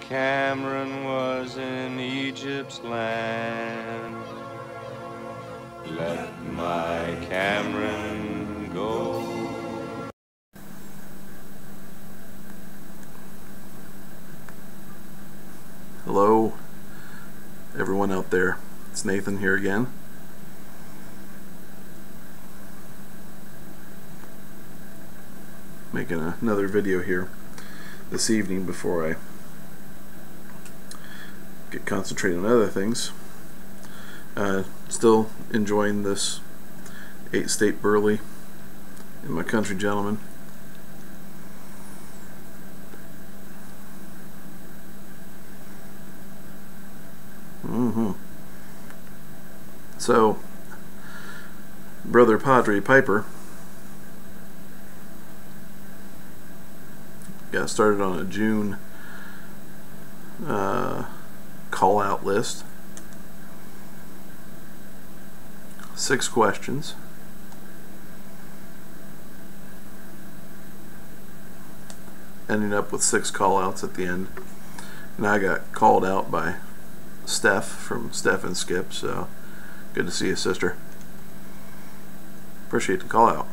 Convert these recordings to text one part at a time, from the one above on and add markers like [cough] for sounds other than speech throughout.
Cameron was in Egypt's land. Let my Cameron go. Hello, everyone out there. It's Nathan here again. Making another video here this evening before I get concentrated on other things. Uh, still enjoying this 8 State Burley in my country gentleman. Mm-hmm. So, brother Padre Piper got started on a June uh, call out list. Six questions. Ending up with six call outs at the end. And I got called out by Steph from Steph and Skip, so good to see you, sister. Appreciate the call out.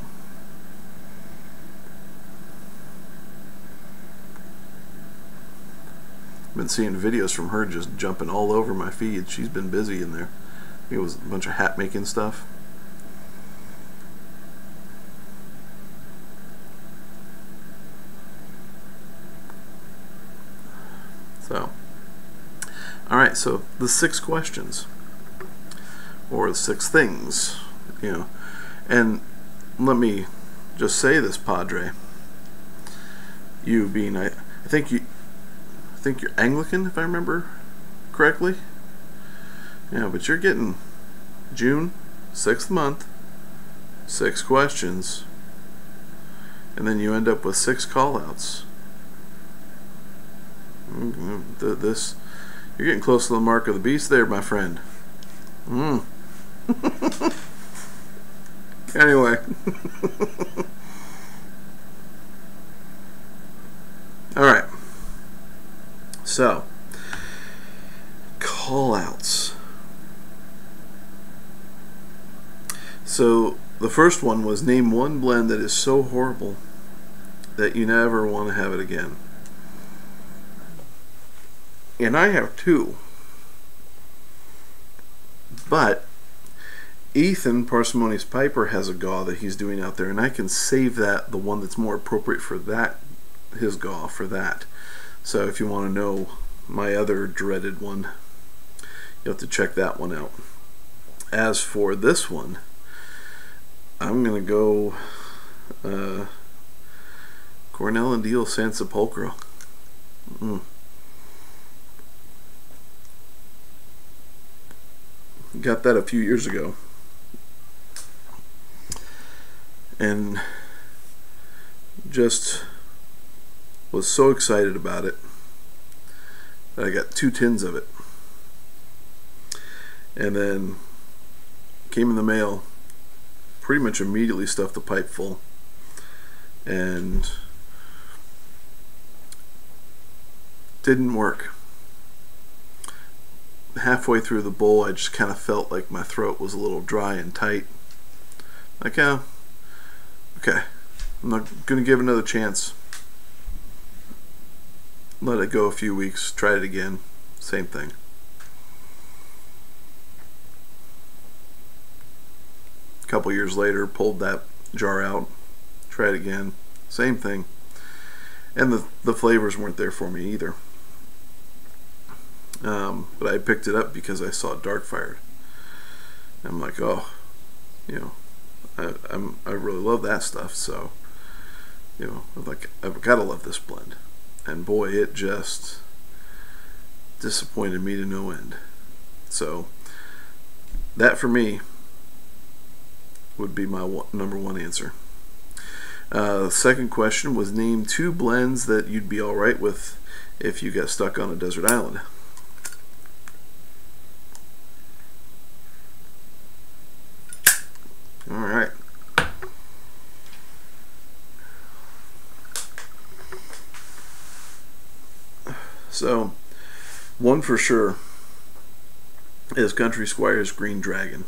Been seeing videos from her just jumping all over my feed. She's been busy in there. It was a bunch of hat making stuff. So, all right. So the six questions, or the six things, you know, and let me just say this, Padre. You being, I, I think you, I think you're Anglican, if I remember correctly. Yeah, but you're getting June, sixth month, six questions, and then you end up with six callouts. Mm-hmm. This, you're getting close to the mark of the beast there, my friend. Mm. [laughs] anyway. [laughs] All right. So, callouts. So, the first one was name one blend that is so horrible that you never want to have it again. And I have two. But Ethan Parsimonious Piper has a GAW that he's doing out there, and I can save that, the one that's more appropriate for that, his GAW for that. So if you want to know my other dreaded one, you have to check that one out. As for this one, I'm going to go uh, Cornell and Diehl San Sepulcro. Mm. Got that a few years ago. And just was so excited about it that I got two tins of it. And then came in the mail, pretty much immediately stuffed the pipe full. And didn't work. Halfway through the bowl, I just kind of felt like my throat was a little dry and tight. Like, yeah, okay, I'm not going to give another chance let it go a few weeks, try it again, same thing. A couple years later, pulled that jar out, tried again, same thing. And the, the flavors weren't there for me either. Um, but I picked it up because I saw Dark Fired. I'm like, oh, you know, I, I'm I really love that stuff. So, you know, I'm like I've got to love this blend and boy, it just disappointed me to no end. So that for me would be my one, number one answer. Uh, second question was name two blends that you'd be all right with if you got stuck on a desert island. All right. So, one for sure is Country Squire's Green Dragon.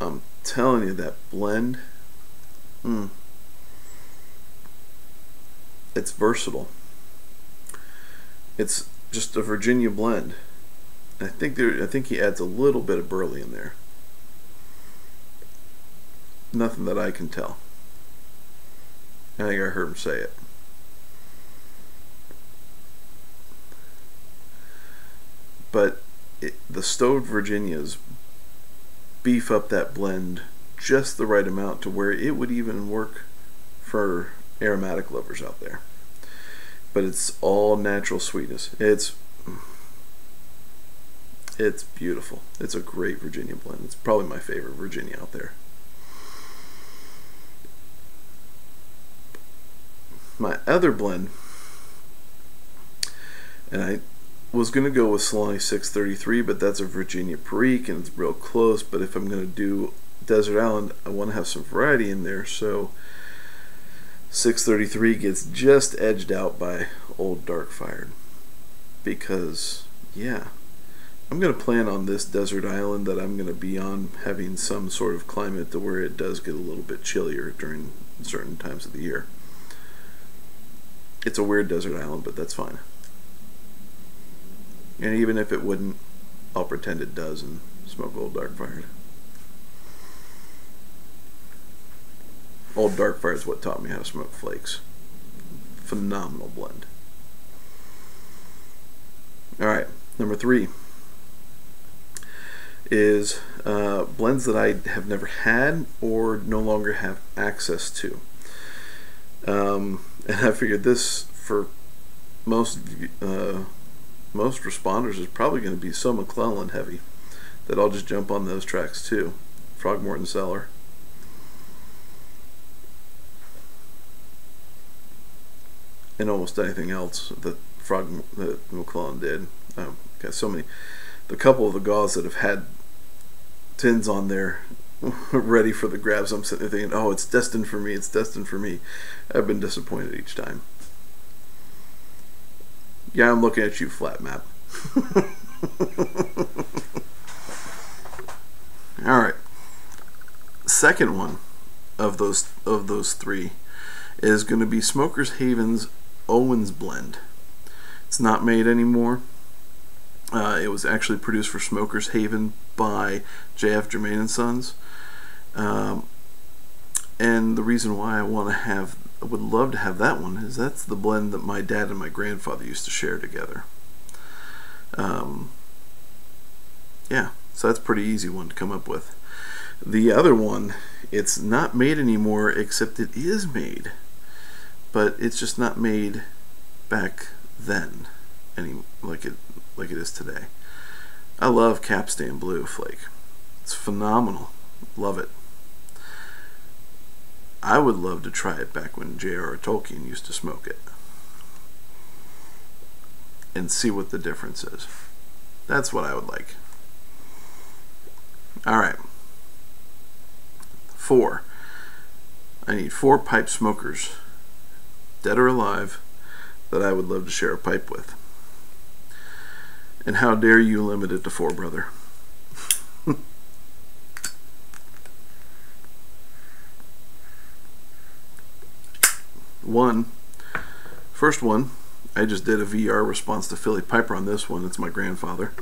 I'm telling you, that blend, mm, it's versatile. It's just a Virginia blend. I think there. I think he adds a little bit of burley in there. Nothing that I can tell. I think I heard him say it. But it, the stowed Virginias beef up that blend just the right amount to where it would even work for aromatic lovers out there. But it's all natural sweetness. It's it's beautiful. It's a great Virginia blend. It's probably my favorite Virginia out there. My other blend, and I was going to go with Solani 633, but that's a Virginia Perique and it's real close. But if I'm going to do Desert Island, I want to have some variety in there. So 633 gets just edged out by Old Dark Fired. Because, yeah, I'm going to plan on this desert island that I'm going to be on having some sort of climate to where it does get a little bit chillier during certain times of the year. It's a weird desert island, but that's fine. And even if it wouldn't, I'll pretend it does and smoke Old Dark Fired. Old Dark Fire is what taught me how to smoke flakes. Phenomenal blend. All right, number three is uh, blends that I have never had or no longer have access to. Um, [laughs] and I figured this for most uh, most responders is probably going to be so McClelland heavy that I'll just jump on those tracks too. Frogmorton Cellar. And almost anything else that Frog that McClelland did. Um, got so many. The couple of the GAWs that have had tins on there [laughs] ready for the grabs, I'm sitting there thinking, oh, it's destined for me, it's destined for me. I've been disappointed each time. Yeah, I'm looking at you, flat map. [laughs] All right. Second one of those of those three is going to be Smokers Haven's Owens blend. It's not made anymore. Uh, it was actually produced for Smokers Haven by J.F. Germain and Sons. Um, and the reason why I want to have I would love to have that one is that's the blend that my dad and my grandfather used to share together. Um, yeah, so that's pretty easy one to come up with. The other one, it's not made anymore, except it is made, but it's just not made back then, any like it like it is today. I love Capstan Blue Flake. It's phenomenal. Love it. I would love to try it back when J.R.R. Tolkien used to smoke it and see what the difference is. That's what I would like. All right. Four. I need four pipe smokers, dead or alive, that I would love to share a pipe with. And how dare you limit it to four, brother? One. First one, I just did a VR response to Philly Piper on this one. It's my grandfather.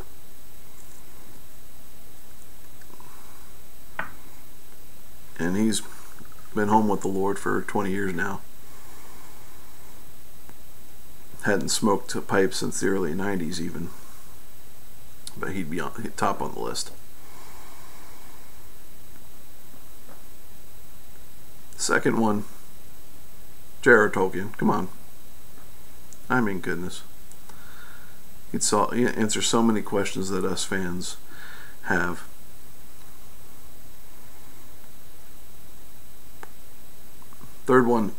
And he's been home with the Lord for 20 years now. Hadn't smoked a pipe since the early 90s even. But he'd be on, he'd top on the list. Second one, J.R.R. Tolkien. Come on. I mean, goodness. He'd, he'd answer so many questions that us fans have. Third one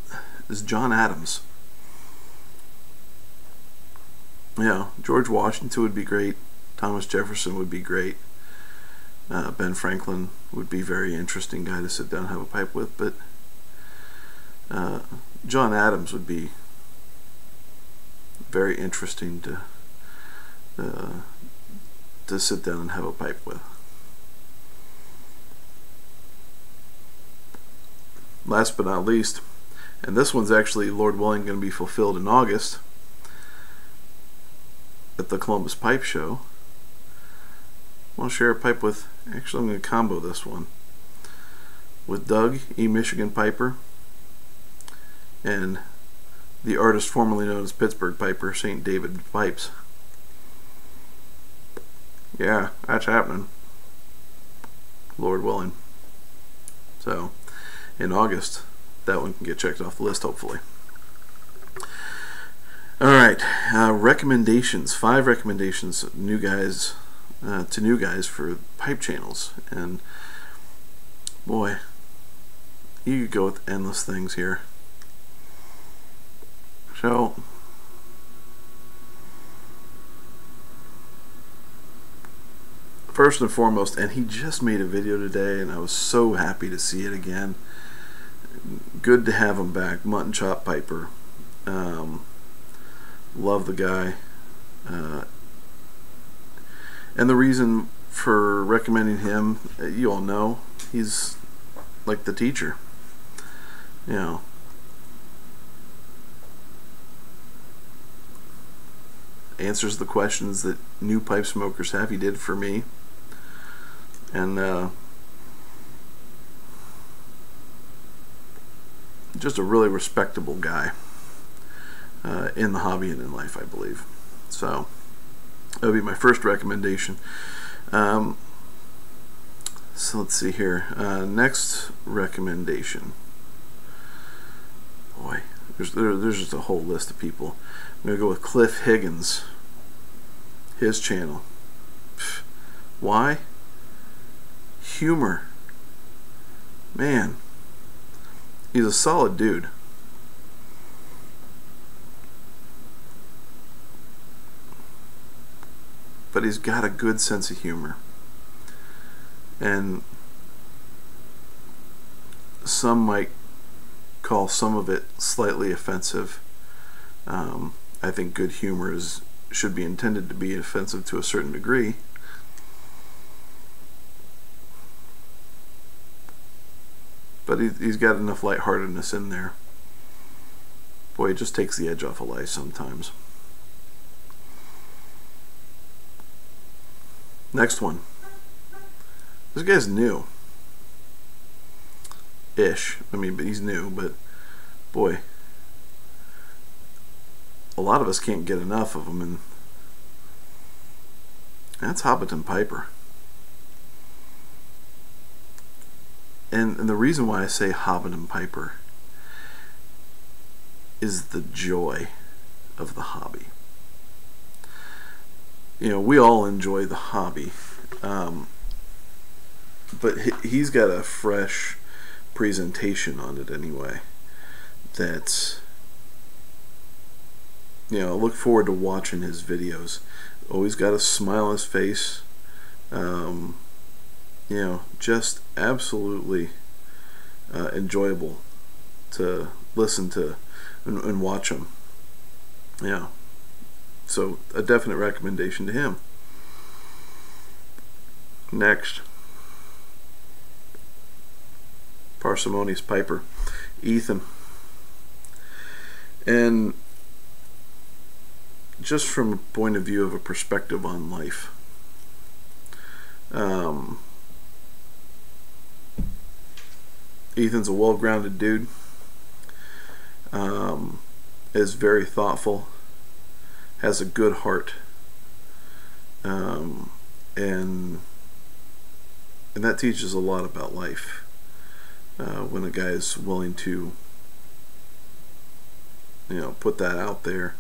is John Adams. Yeah, George Washington would be great. Thomas Jefferson would be great. Uh, ben Franklin would be very interesting guy to sit down and have a pipe with, but uh, John Adams would be very interesting to uh, to sit down and have a pipe with. Last but not least, and this one's actually, Lord willing, going to be fulfilled in August at the Columbus Pipe Show. I'll share a pipe with, actually, I'm going to combo this one with Doug E. Michigan Piper and the artist formerly known as Pittsburgh Piper, St. David Pipes. Yeah, that's happening. Lord willing. So, in August, that one can get checked off the list, hopefully. All right, uh, recommendations. Five recommendations, new guys uh, to new guys for pipe channels, and boy, you could go with endless things here. So, first and foremost, and he just made a video today, and I was so happy to see it again. Good to have him back, MuttnChop Piper. Um, love the guy. Uh, and the reason for recommending him, you all know, he's like the teacher. You know, answers the questions that new pipe smokers have. He did for me. And uh, just a really respectable guy uh, in the hobby and in life, I believe. So that would be my first recommendation. Um, so let's see here. Uh, next recommendation. Boy, there's there, there's just a whole list of people. I'm gonna go with Cliff Higgins. His channel. Why? Humor. Man, he's a solid dude. But he's got a good sense of humor. And some might call some of it slightly offensive. Um, I think good humor is should be intended to be offensive to a certain degree. But he, he's got enough lightheartedness in there. Boy, it just takes the edge off of life sometimes. Next one. This guy's new. Ish. I mean, but he's new, but boy, a lot of us can't get enough of him. and that's Hobbiton Piper. And, and the reason why I say Hobbiton Piper is the joy of the hobby. You know, we all enjoy the hobby, um, but he, he's got a fresh presentation on it anyway. That's you know, I look forward to watching his videos. Always got a smile on his face. Um, you know, just absolutely uh, enjoyable to listen to and, and watch him. Yeah. So, a definite recommendation to him. Next, Parsimonious Piper, Ethan. And just from a point of view of a perspective on life. Um, Ethan's a well-grounded dude. Um, is very thoughtful. Has a good heart. Um, and and that teaches a lot about life. Uh, when a guy is willing to, you know, put that out there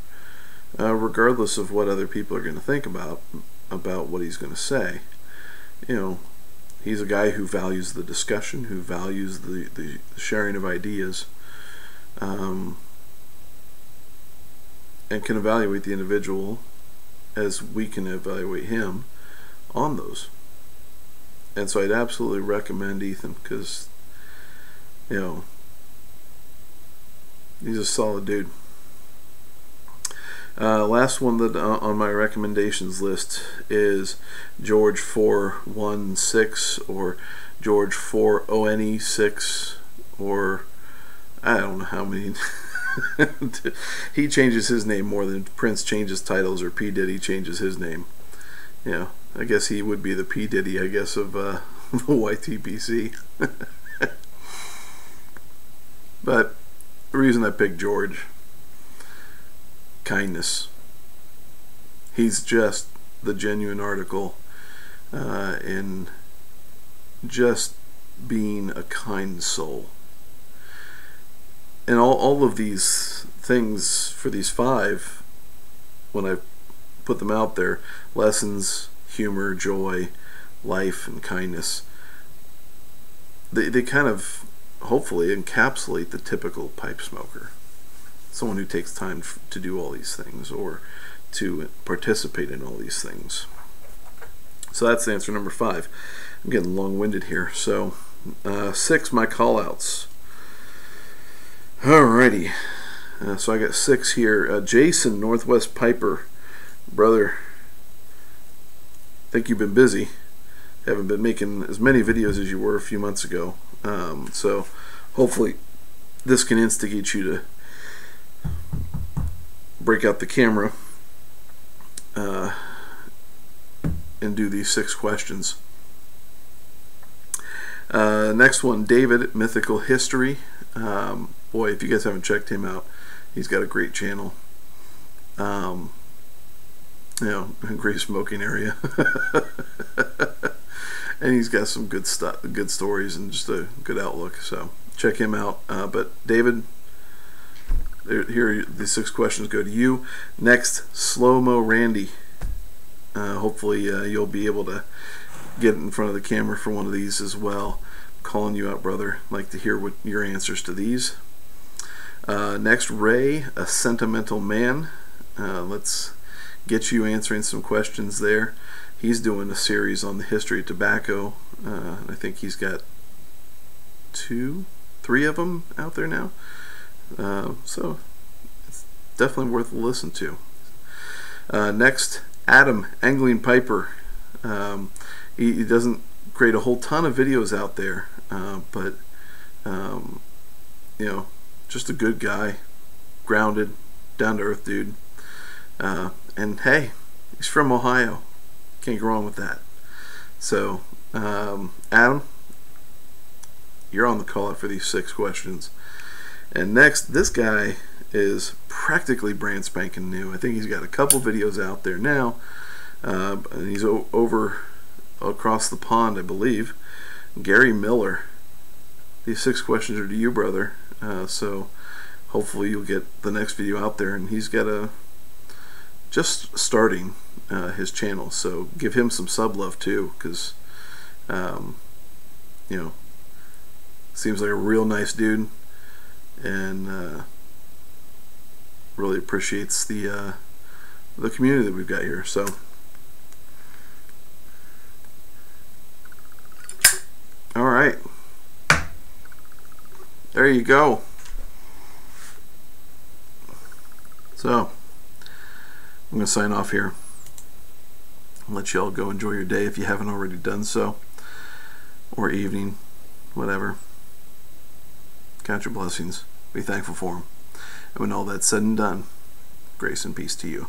uh, regardless of what other people are going to think about about what he's going to say. You know, he's a guy who values the discussion, who values the, the sharing of ideas, um, and can evaluate the individual as we can evaluate him on those. And so I'd absolutely recommend Ethan because, you know, he's a solid dude. Uh, last one that uh, on my recommendations list is George 416 or George 4ONE6 or I don't know how many. [laughs] he changes his name more than Prince changes titles or P. Diddy changes his name. Yeah, I guess he would be the P. Diddy, I guess, of uh, [laughs] the YTPC. [laughs] but the reason I picked George, kindness. He's just the genuine article uh, in just being a kind soul. And all, all of these things for these five, when I put them out there lessons, humor, joy, life, and kindness they, they kind of hopefully encapsulate the typical pipe smoker. Someone who takes time to do all these things or to participate in all these things. So that's answer number five. I'm getting long winded here. So, uh, six, my call outs. Alrighty. Uh, so I got six here. Uh, Jason, Northwest Piper. Brother, think you've been busy haven't been making as many videos as you were a few months ago. Um, so hopefully this can instigate you to break out the camera uh, and do these six questions. Uh, next one, David, Mythical History. Um, boy, if you guys haven't checked him out, he's got a great channel. Um, you know, [laughs] great smoking area. [laughs] and he's got some good stuff, good stories, and just a good outlook. So check him out. Uh, but David, here the six questions go to you. Next, slow mo Randy. Uh, hopefully uh, you'll be able to get in front of the camera for one of these as well. I'm calling you out, brother. I'd like to hear what your answers to these. Uh, next, Ray, a sentimental man. Uh, let's get you answering some questions there he's doing a series on the history of tobacco. Uh, I think he's got two, three of them out there now. Uh, so it's definitely worth a listen to. Uh, next, Adam Angling Piper. Um, he, he, doesn't create a whole ton of videos out there, uh, but um, you know, just a good guy, grounded, down to earth dude. Uh, and hey, he's from Ohio. Can't go wrong with that. So, um, Adam, you're on the call out for these six questions. And next, this guy is practically brand spanking new. I think he's got a couple videos out there now. Uh, and he's over across the pond, I believe. Gary Millar. These six questions are to you, brother. Uh, so hopefully you'll get the next video out there. And he's got a just starting uh, his channel. So give him some sub love too, because um, you know seems like a real nice dude, and uh, really appreciates the uh, the community that we've got here. So. All right. There you go. So, I'm going to sign off here let y'all go enjoy your day if you haven't already done so, or evening, whatever. Count your blessings, be thankful for them. And when all that's said and done, grace and peace to you.